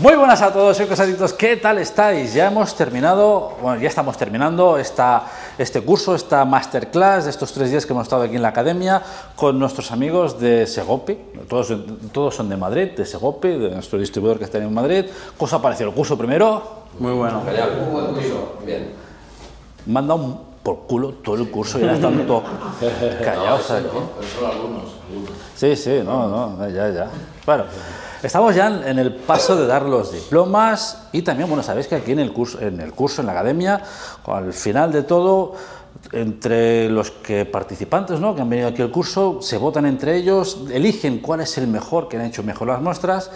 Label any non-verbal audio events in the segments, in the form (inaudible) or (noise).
Muy buenas a todos, soy Cosadictos. ¿Qué tal estáis? Ya hemos terminado, bueno, ya estamos terminando esta, este curso, esta masterclass de estos tres días que hemos estado aquí en la academia con nuestros amigos de Segopi. Todos, todos son de Madrid, de Segopi, de nuestro distribuidor que está en Madrid. ¿Cómo os ha parecido el curso primero? Muy bueno. Genial, muy buen curso. Bien. Me han dado por culo todo el curso y ahora están todos callados. aquí. Algunos. algunos. Sí, sí, no, no, ya, ya. Bueno, estamos ya en el paso de dar los diplomas y también, bueno, sabéis que aquí en el curso, en el curso, en la academia, al final de todo, entre los que participantes, ¿no? que han venido aquí al curso, se votan entre ellos, eligen cuál es el mejor, que han hecho mejor las muestras,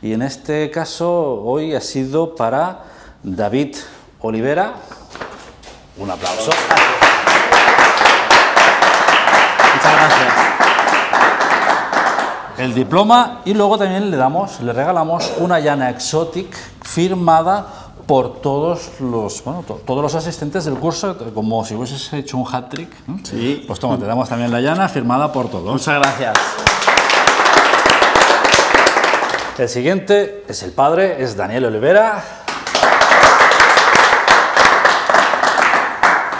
y en este caso hoy ha sido para David Olivera. Un aplauso. Muchas gracias. el diploma y luego también le damos, le regalamos una llana exotic firmada por todos los, bueno, to- todos los asistentes del curso, como si hubieses hecho un hat trick. ¿no? Sí. Pues toma, te damos también la llana firmada por todos. Muchas gracias. El siguiente es el padre, es Daniel Olivera.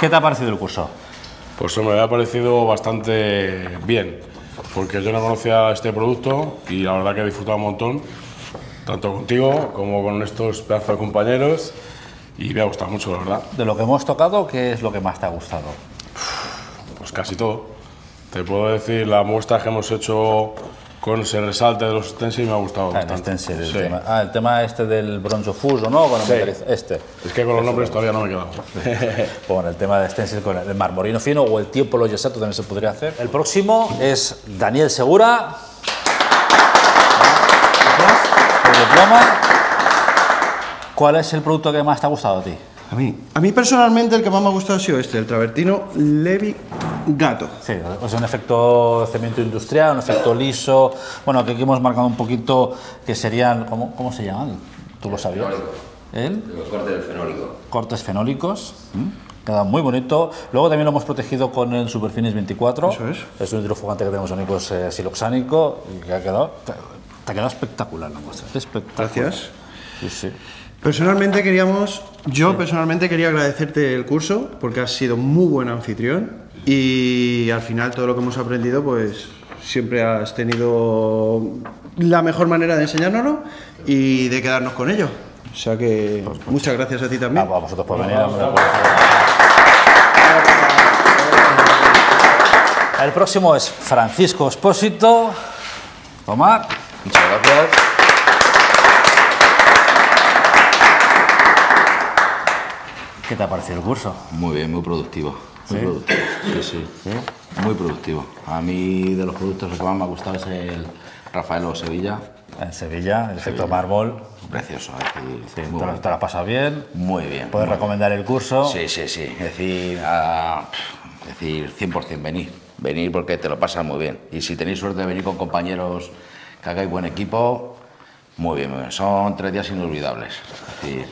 ¿Qué te ha parecido el curso? Pues me ha parecido bastante bien, porque yo no conocía este producto y la verdad que he disfrutado un montón, tanto contigo como con estos pedazos de compañeros, y me ha gustado mucho, la verdad. De lo que hemos tocado, ¿qué es lo que más te ha gustado? Pues casi todo. Te puedo decir, las muestras que hemos hecho con ese resalte de los stencils me ha gustado Ah, el bastante. stencil, el Sí. tema. Ah, el tema este del bronzo fuso, ¿no? El Sí. Este. Es que con los nombres todavía no me he quedado. (laughs) Bueno, el tema de stencil con el marmorino fino o el tiempo lo yesato también se podría hacer. El próximo es Daniel Segura. Diploma. ¿Cuál es el producto que más te ha gustado a ti? A mí, a mí personalmente el que más me ha gustado ha sido este, el travertino Levi Gato. Sí, o sea, un efecto cemento industrial, un efecto liso. Bueno, que aquí hemos marcado un poquito que serían. ¿Cómo, cómo se llaman? ¿Tú lo sabías? Fenólico. ¿El? El corte del fenólico. cortes fenólicos. ¿m? Queda muy bonito. Luego también lo hemos protegido con el Superfinis 24. Eso es. Es un hidrofugante que tenemos únicos eh, siloxánico y que ha quedado, te, te ha quedado espectacular la muestra. Espectacular. Gracias. Sí, sí. Personalmente queríamos, yo personalmente quería agradecerte el curso porque has sido muy buen anfitrión y al final todo lo que hemos aprendido pues siempre has tenido la mejor manera de enseñárnoslo y de quedarnos con ello. O sea que muchas gracias a ti Ah, también. a vosotros por venir. por- El próximo es Francisco Espósito. Tomar. Muchas gracias. ¿Qué te ha parecido el curso? Muy bien, muy productivo. Muy productivo. Sí, sí, Muy productivo. A mí de los productos lo que más me ha gustado es el Rafaelo Sevilla. En Sevilla, el efecto mármol. Precioso, Sí, te, lo- bonito. te lo has pasado bien. Muy bien. Puedes muy recomendar el curso. Sí, sí, sí. Es decir, ah, es decir, 100% venir. Venir porque te lo pasas muy bien. Y si tenéis suerte de venir con compañeros que hagáis buen equipo, muy bien, muy bien. Son tres días inolvidables.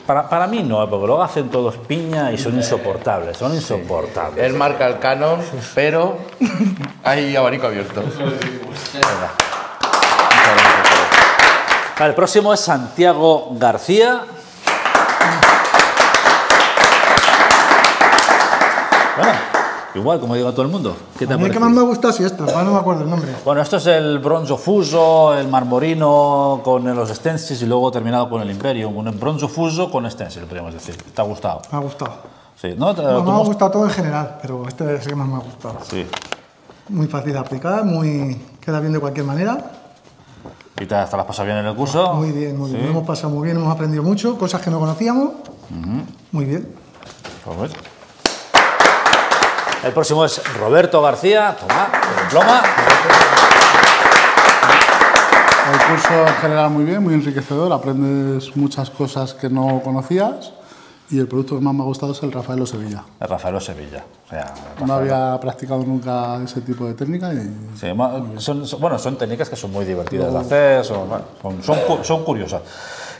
Para, para mí no, porque luego hacen todos piña y son insoportables, son insoportables. él marca el canon, pero hay abanico abierto. Vale, el próximo es Santiago García. Bueno, igual, como digo a todo el mundo. ¿Qué te A mí el que más me gusta es esto, ahora no me acuerdo el nombre. Bueno, esto es el bronzo fuso, el marmorino con los stencils y luego terminado con el Imperium. Un bronzo fuso con stencil, podríamos decir. ¿Te ha gustado? Me ha gustado. Sí, ¿no? ¿Te- No, me ha gustado todo en general, pero este es el que más me ha gustado. Sí. Muy fácil de aplicar, muy queda bien de cualquier manera. ¿Y te, te lo has pasado bien en el curso? Muy bien, muy bien. Lo hemos pasado muy bien, hemos aprendido mucho, cosas que no conocíamos. Muy bien. Pues. El próximo es Roberto García. Toma, diploma. El curso en general muy bien, muy enriquecedor, aprendes muchas cosas que no conocías y el producto que más me ha gustado es el Rafaelo Sevilla. El Rafaelo Sevilla. O sea, No había practicado nunca ese tipo de técnica y Sí, son, son- bueno, son técnicas que son muy divertidas de hacer, son, son, son curiosas.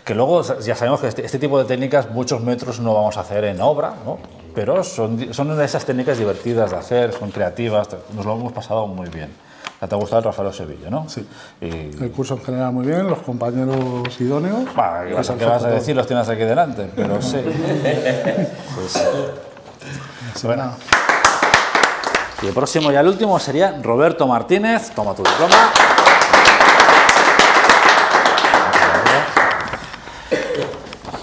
Que luego ya sabemos que este, este tipo de técnicas muchos metros no vamos a hacer en obra, ¿no? Pero son, son de esas técnicas divertidas de hacer, son creativas, nos lo hemos pasado muy bien. Te ha gustado el Rafael Sevilla, ¿no? Sí. Y, El curso en general muy bien, los compañeros idóneos. Bah, ¿qué vas, qué vas a decir? Los tienes aquí delante, pero (laughs) sí. Pues, bueno. Y el próximo y el último sería Roberto Martínez. Toma tu diploma.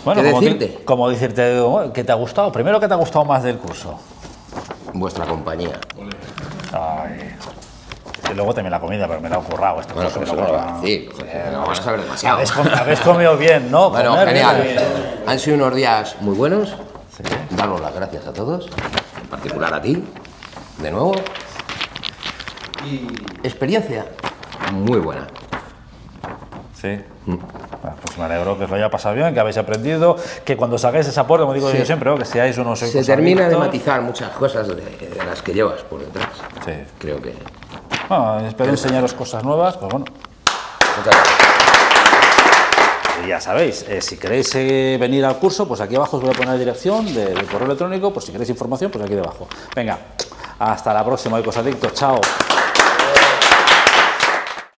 Bueno, ¿Qué como, decirte? como decirte, bueno, ¿qué te ha gustado? Primero, ¿qué te ha gustado más del curso? Vuestra compañía. Ay. Y luego también la comida, pero me la he currado. Este Bueno, curso pues me eso lo no decir. vamos a saber demasiado. Habéis, com- habéis comido bien, ¿no? (laughs) Bueno, Comer genial. bien. Han sido unos días muy buenos. Daros las gracias a todos, en particular a ti, de nuevo. Y experiencia muy buena. Sí. Pues me alegro que os lo haya pasado bien, que habéis aprendido, que cuando saquéis ese aporte, como digo Sí. yo siempre, ¿no? que seáis unos Se termina de matizar muchas cosas de, de las que llevas por detrás. Sí. Creo que. Bueno, espero enseñaros cosas nuevas, pues bueno. Muchas gracias. Y ya sabéis, eh, si queréis eh, venir al curso, pues aquí abajo os voy a poner la dirección de, de correo electrónico, pues si queréis información, pues aquí debajo. Venga, hasta la próxima, Ecos Adictos, chao.